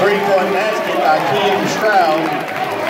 Three-point basket by Kim Stroud.